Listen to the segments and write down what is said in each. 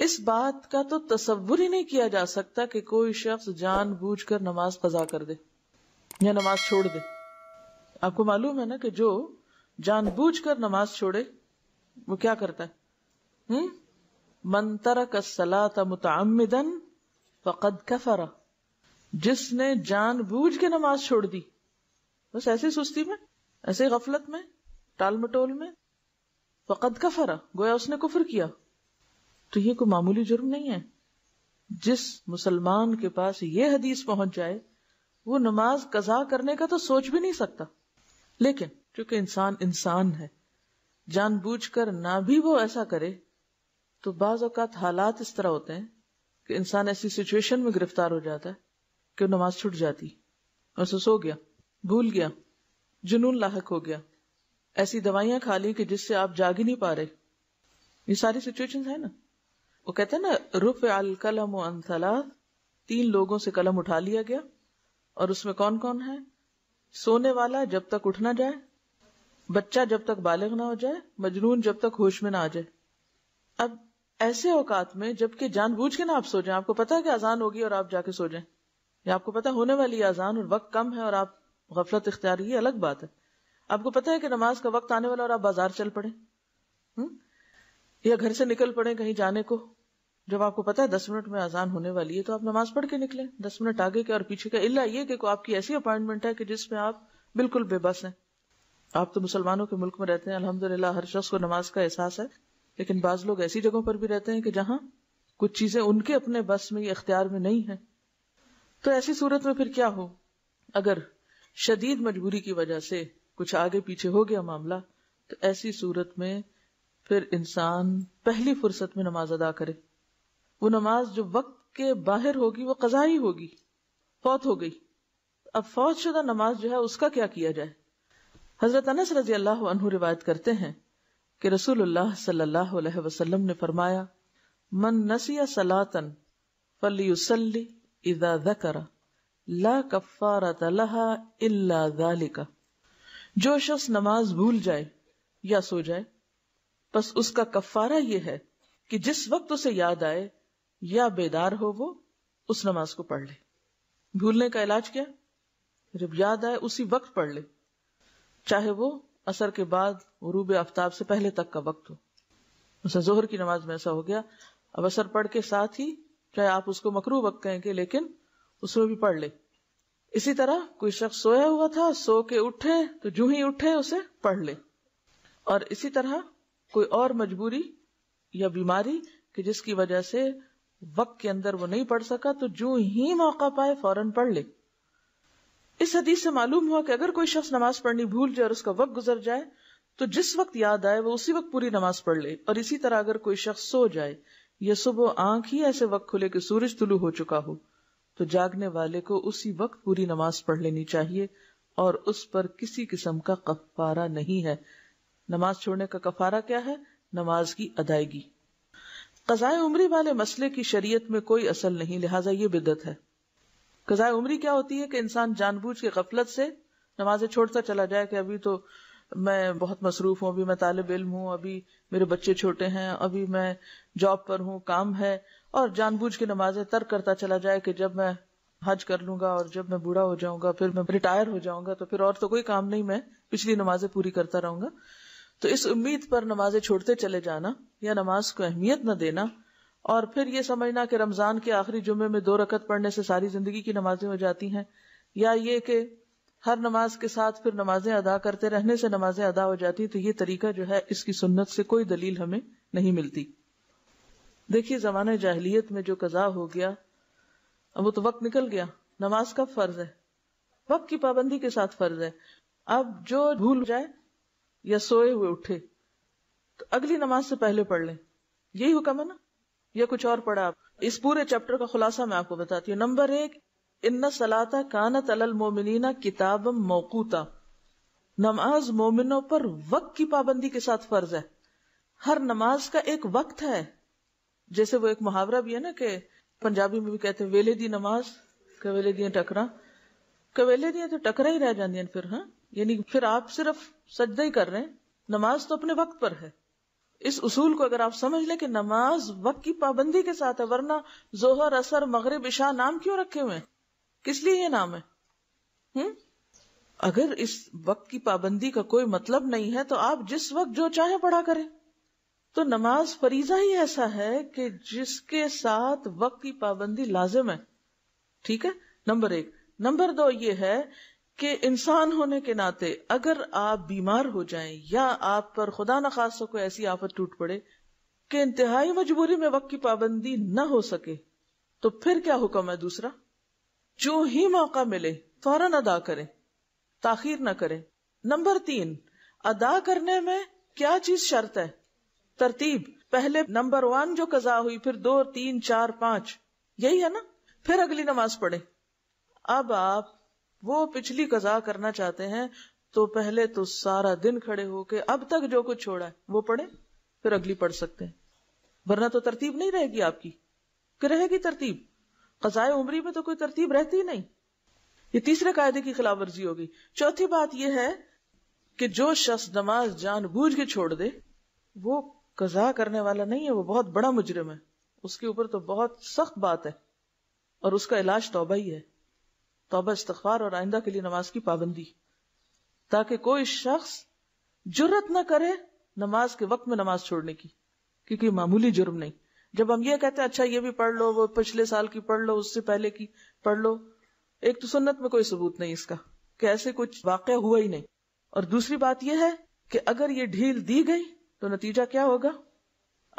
इस बात का तो तस्वुर ही नहीं किया जा सकता कि कोई शख्स जान बूझ कर नमाज़ कजा कर दे या नमाज़ छोड़ दे। आपको मालूम है ना कि जो जानबूझ कर नमाज़ छोड़े, वो क्या करता है? हम्म? मंतरा का सलाता मुतमिदन फकद कफरा। जिसने जानबूझ के नमाज़ छोड़ दी, बस ऐसी सुस्ती में, ऐसे गफलत में, टाल मटोल में, फकद कफरा, गोया उसने कुफर किया। तो ये कोई मामूली जुर्म नहीं है। जिस मुसलमान के पास ये हदीस पहुँच जाए, वो नमाज़ कजा करने का तो सोच भी नहीं सकता। लेकिन चूँकि इंसान इंसान है, जानबूझकर ना भी वो ऐसा करे तो बाज अवत हालात इस तरह होते हैं कि इंसान ऐसी सिचुएशन में गिरफ़्तार हो जाता है कि नमाज़ छूट जाती और सो गया, भूल गया, जुनून लाक हो गया, ऐसी दवाइयाँ खा ली कि जिससे आप जाग ही नहीं पा रहे। ये सारी सिचुएशन है ना? वो कहते हैं ना रुफ अल कलम तीन लोगों से कलम उठा लिया गया। और उसमें कौन कौन है? सोने वाला जब तक उठ ना जाए, बच्चा जब तक बालिग ना हो जाए, मजनून जब तक होश में ना आ जाए। अब ऐसे औकात में जबकि जानबूझ के ना आप सो जाए, आपको पता है कि आजान होगी और आप जाके सो जाए। या आपको पता होने वाली आजान और वक्त कम है और आप गफलत इख्तियार, ये अलग बात है। आपको पता है कि नमाज़ का वक्त आने वाला और आप बाज़ार चल पड़े। हुँ? या घर से निकल पड़े कहीं जाने को। जब आपको पता है दस मिनट में आजान होने वाली है तो आप नमाज़ पढ़ के निकले। दस मिनट आगे के और पीछे का। इल्ला ये कि आपकी ऐसी अपॉइंटमेंट है कि जिसमें आप बिल्कुल बेबस हैं। आप तो मुसलमानों के मुल्क में रहते हैं, अल्हम्दुलिल्लाह, हर शख्स को नमाज़ का एहसास है। लेकिन बाज लोग ऐसी जगहों पर भी रहते हैं कि जहाँ कुछ चीज़ें उनके अपने बस में या इख्तियार में नहीं है। तो ऐसी सूरत में फिर क्या हो? अगर शदीद मजबूरी की वजह से कुछ आगे पीछे हो गया मामला तो ऐसी सूरत में फिर इंसान पहली फुर्सत में नमाज़ अदा करे। वो नमाज़ जो वक्त के बाहर होगी, वो कजा ही होगी, फौत हो गई। अब फौत शुदा नमाज़ जो है, उसका क्या किया जाए? हज़रत अनस रज़ी अल्लाह रिवायत करते हैं कि रसूलुल्लाह सल्लल्लाहु अलैहि वसल्लम ने फरमाया, मन नसिया सलातन फलियुसल्ली इदा दकरा ला कफ़ारत लहा इल्ला जालिका। जो शख्स नमाज़ भूल जाए या सो जाए, बस उसका कफारा यह है कि जिस वक्त उसे याद आए या बेदार हो वो, उस नमाज़ को पढ़ ले। भूलने का इलाज क्या? जब याद आए, उसी वक्त पढ़ ले। चाहे वो असर के बाद रूब आफ्ताब से पहले तक का वक्त हो। उसे जोहर की नमाज़ में ऐसा हो गया। अब असर पढ़ के साथ ही, चाहे आप उसको मकरू वक्त कहेंगे, लेकिन उसमें भी पढ़ ले। इसी तरह कोई शख्स सोया हुआ था, सो के उठे तो जू ही उठे, उसे पढ़ ले। और इसी तरह कोई और मजबूरी या बीमारी कि जिसकी वजह से वक्त के अंदर वो नहीं पढ़ सका तो जो ही मौका पाए फ़ौरन पढ़ ले। इस हदीस से मालूम हुआ कि अगर कोई शख्स नमाज़ पढ़नी भूल जाए और उसका वक्त गुजर जाए तो जिस वक्त याद आए, वो उसी वक्त पूरी नमाज़ पढ़ ले। और इसी तरह अगर कोई शख्स सो जाए, या सुबह आँख ही ऐसे वक्त खुले कि सूरज तुलू हो चुका हो तो जागने वाले को उसी वक्त पूरी नमाज़ पढ़ लेनी चाहिए, और उस पर किसी किस्म का कफारा नहीं है। नमाज़ छोड़ने का कफारा क्या है? नमाज़ की अदायगी। कजाय उम्री वाले मसले की शरीयत में कोई असल नहीं, लिहाजा ये बिदत है। कजाय उम्री क्या होती है कि इंसान जानबूझ के गफलत से नमाजें छोड़ता चला जाए कि अभी तो मैं बहुत मसरूफ हूँ, अभी मैं तालब इल्म हूँ, अभी मेरे बच्चे छोटे हैं, अभी मैं जॉब पर हूँ, काम है, और जानबूझ के नमाजें तर्क करता चला जाए कि जब मैं हज कर लूँगा और जब मैं बूढ़ा हो जाऊँगा, फिर मैं रिटायर हो जाऊँगा तो फिर और तो कोई काम नहीं, मैं पिछली नमाजें पूरी करता रहूँगा। तो इस उम्मीद पर नमाजें छोड़ते चले जाना या नमाज़ को अहमियत न देना और फिर ये समझना कि रमज़ान के आखिरी जुम्मे में दो रकत पढ़ने से सारी ज़िंदगी की नमाजें हो जाती हैं, या ये कि हर नमाज़ के साथ फिर नमाजें अदा करते रहने से नमाजें अदा हो जाती तो ये तरीका जो है इसकी सुन्नत से कोई दलील हमें नहीं मिलती। देखिए, जमाने जाहलीत में जो कजा हो गया, अब वो तो वक्त निकल गया, नमाज़ का फ़र्ज़ है, वक्त की पाबंदी के साथ फ़र्ज़ है। अब जो भूल जाए या सोए हुए उठे। तो अगली नमाज़ से पहले पढ़ लें। यही हुक्म है ना? या कुछ और पढ़ा आप? इस पूरे चैप्टर का खुलासा मैं आपको बताती हूँ। नंबर एक इन सलाता कानत अलल मोमिनीना किताब मौकूता। नमाज़ मोमिनों पर वक्त की पाबंदी के साथ फ़र्ज़ है। हर नमाज़ का एक वक्त है। जैसे वो एक मुहावरा भी है ना कि पंजाबी में भी कहते हैं, वेले दी नमाज़, कवेले दिया टकरा। कवेले दिया तो टकरा ही रह जाती फिर हाँ? यानी फिर आप सिर्फ़ सजदा ही कर रहे हैं, नमाज़ तो अपने वक्त पर है। इस उसूल को अगर आप समझ लें कि नमाज़ वक्त की पाबंदी के साथ है, वरना जोहर, असर, मगरब, इशा नाम क्यों रखे हुए हैं? किस लिए ये नाम है? हम्म अगर इस वक्त की पाबंदी का कोई मतलब नहीं है तो आप जिस वक्त जो चाहे पढ़ा करें। तो नमाज़ फरीजा ही ऐसा है कि जिसके साथ वक्त की पाबंदी लाजिम है। ठीक है? नंबर एक। नंबर दो ये है कि इंसान होने के नाते अगर आप बीमार हो जाएँ या आप पर खुदा न खास कोई ऐसी आफत टूट पड़े कि इंतहाई मजबूरी में वक्त की पाबंदी न हो सके तो फिर क्या हुक्म है दूसरा? जो ही मौका मिले, फ़ौरन अदा करें, ताखिर न करें। नंबर तीन, अदा करने में क्या चीज़ शर्त है? तरतीब, पहले नंबर वन जो कजा हुई, फिर दो, तीन, चार, पाँच, यही है ना? फिर अगली नमाज़ पढ़े। अब आप वो पिछली कजा करना चाहते हैं तो पहले तो सारा दिन खड़े होके, अब तक जो कुछ छोड़ा है, वो पढ़े, फिर अगली पढ़ सकते हैं। वरना तो तरतीब नहीं रहेगी आपकी। कि रहेगी तरतीब? कजाए उमरी में तो कोई तरतीब रहती ही नहीं। ये तीसरे कायदे की खिलाफ वर्जी होगी चौथी बात यह है कि जो शख्स नमाज़ जान बूझ के छोड़ दे, वो कजा करने वाला नहीं है, वो बहुत बड़ा मुजरिम है। उसके ऊपर तो बहुत सख्त बात है, और उसका इलाज तोबा ही है। तोबा इस्तफार और आइंदा के लिए नमाज़ की पाबंदी। ताकि कोई शख्स जुर्रत न करे नमाज़ के वक्त में नमाज़ छोड़ने की, क्योंकि मामूली जुर्म नहीं। जब हम ये कहते हैं अच्छा ये भी पढ़ लो, वो पिछले साल की पढ़ लो, उससे पहले की पढ़ लो। एक तो सुन्नत में कोई सबूत नहीं इसका, कि ऐसे कुछ वाक़ हुआ ही नहीं। और दूसरी बात यह है कि अगर ये ढील दी गई तो नतीजा क्या होगा?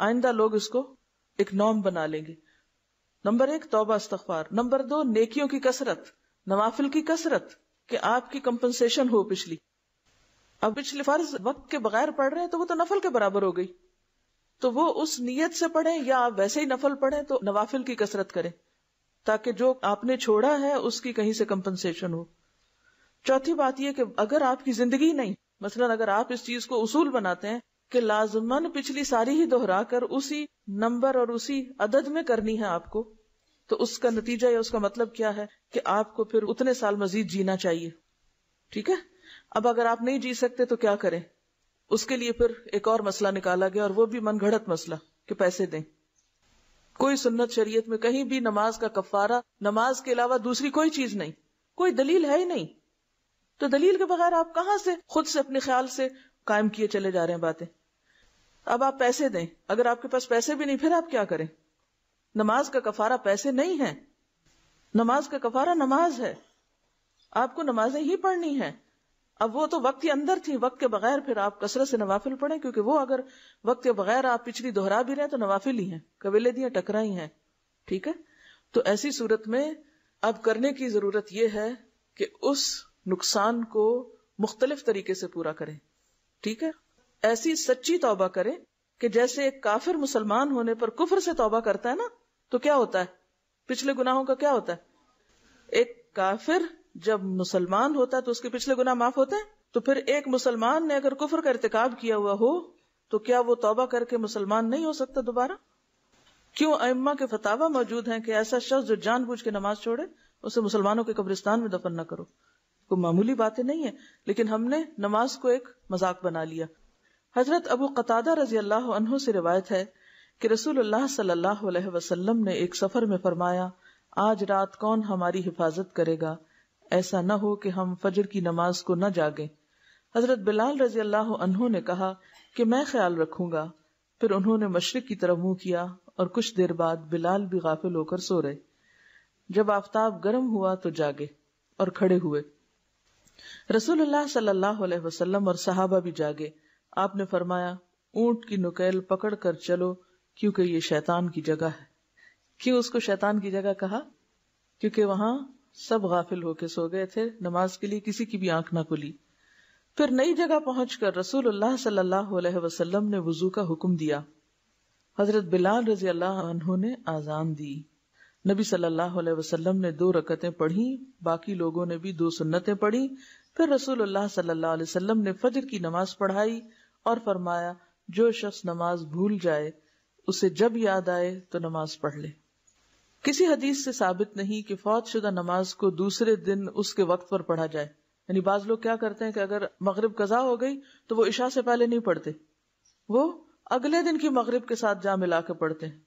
आइंदा लोग इसको एक नॉम बना लेंगे। नंबर एक, तोबा इस्तफार नंबर दो, नेकियों की कसरत। नवाफिल की कसरत कि आपकी कंपनसेशन हो पिछली। अब पिछले फ़र्ज़ वक्त के बगैर पढ़ रहे हैं तो वो तो नफल के बराबर हो गई। तो वो उस नीयत से पढ़े या आप वैसे ही नफल पढ़े तो नवाफिल की कसरत करें, ताकि जो आपने छोड़ा है, उसकी कहीं से कंपनसेशन हो। चौथी बात यह कि अगर आपकी ज़िंदगी नहीं, मसलन अगर आप इस चीज़ को उसूल बनाते हैं कि लाजमन पिछली सारी ही दोहरा कर उसी नंबर और उसी अदद में करनी है आपको तो उसका नतीजा या उसका मतलब क्या है कि आपको फिर उतने साल मजीद जीना चाहिए। ठीक है? अब अगर आप नहीं जी सकते तो क्या करें? उसके लिए फिर एक और मसला निकाला गया और वो भी मनगढ़ंत मसला कि पैसे दें। कोई सुन्नत शरीयत में कहीं भी नमाज़ का कफारा, नमाज़ के अलावा दूसरी कोई चीज़ नहीं। कोई दलील है ही नहीं। तो दलील के बगैर आप कहाँ से, खुद से, अपने ख्याल से कायम किए चले जा रहे हैं बातें? अब आप पैसे दें। अगर आपके पास पैसे भी नहीं, फिर आप क्या करें? नमाज़ का कफारा पैसे नहीं है। नमाज़ का कफारा नमाज़ है। आपको नमाजें ही पढ़नी है। अब वो तो वक्त के अंदर थी, वक्त के बगैर फिर आप कसरत से नवाफिल पढ़े, क्योंकि वो अगर वक्त के बगैर आप पिछली दोहरा भी रहे तो नवाफिल ही हैं, कबीले दिया ही हैं। ठीक है? तो ऐसी सूरत में अब करने की ज़रूरत यह है कि उस नुकसान को मुख्तलिफ़ तरीके से पूरा करें। ठीक है? ऐसी सच्ची तौबा करें कि जैसे एक काफिर मुसलमान होने पर कुफर से तौबा करता है ना तो क्या होता है? पिछले गुनाहों का क्या होता है? एक काफिर जब मुसलमान होता है तो उसके पिछले गुना माफ़ होते हैं? तो फिर एक मुसलमान ने अगर कुफर का इरतकाब किया हुआ हो तो क्या वो तौबा करके मुसलमान नहीं हो सकता दोबारा? क्यों अम्मा के फतावा मौजूद हैं कि ऐसा शख्स जो जानबूझ के नमाज़ छोड़े, उसे मुसलमानों के कब्रिस्तान में दफन न करो? कोई मामूली बातें नहीं है, लेकिन हमने नमाज़ को एक मज़ाक बना लिया। हज़रत अबू कतादा रज़ी अल्लाह से रिवायत है कि रसूलुल्लाह सल्लल्लाहु अलैहि वसल्लम ने एक सफ़र में फरमाया, आज रात कौन हमारी हिफाजत करेगा? ऐसा न हो कि हम फजर की नमाज़ को न जागे. हज़रत बिलाल रज़ी अल्लाह ने कहा कि मैं ख्याल रखूँगा। फिर उन्होंने मशरक की तरफ़ मुँह किया और कुछ देर बाद बिलाल भी गाफिल होकर सो रहे। जब आफ्ताब गर्म हुआ तो जागे और खड़े हुए। रसूलुल्लाह सल्लल्लाहु अलैहि वसल्लम और सहाबा भी जागे। आपने फरमाया, ऊँट की नुकेल पकड़ कर चलो क्योंकि ये शैतान की जगह है। क्यों उसको शैतान की जगह कहा? क्योंकि वहाँ सब गाफिल होके सो गए थे, नमाज़ के लिए किसी की भी आँख ना खुली। फिर नई जगह पहुंचकर रसूलुल्लाह सल्लल्लाहु अलैहि ने वज़ू का हुक्म दिया। हज़रत बिलाल रज़ी अल्लाह ने आजान दी। नबी सल्लल्लाहु अलैहि वसल्लम ने दो रकतें पढ़ी, बाकी लोगों ने भी दो सुन्नतें पढ़ी। फिर रसूलुल्लाह सल्लल्लाहु अलैहि वसल्लम ने फजर की नमाज़ पढ़ाई और फरमाया, जो शख्स नमाज़ भूल जाए उसे जब याद आए तो नमाज़ पढ़ ले। किसी हदीस से साबित नहीं कि फौत शुदा नमाज़ को दूसरे दिन उसके वक्त पर पढ़ा जाए। यानी बाज लोग क्या करते हैं कि अगर मगरिब कजा हो गई तो वो ईशा से पहले नहीं पढ़ते। वो अगले दिन की मगरब के साथ जा मिला के पढ़ते हैं।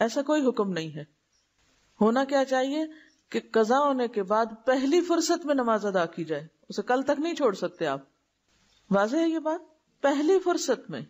ऐसा कोई हुक्म नहीं है। होना क्या चाहिए कि कजा होने के बाद पहली फुर्सत में नमाज़ अदा की जाए। उसे कल तक नहीं छोड़ सकते आप। वाजह है ये बात? पहली फुर्सत में।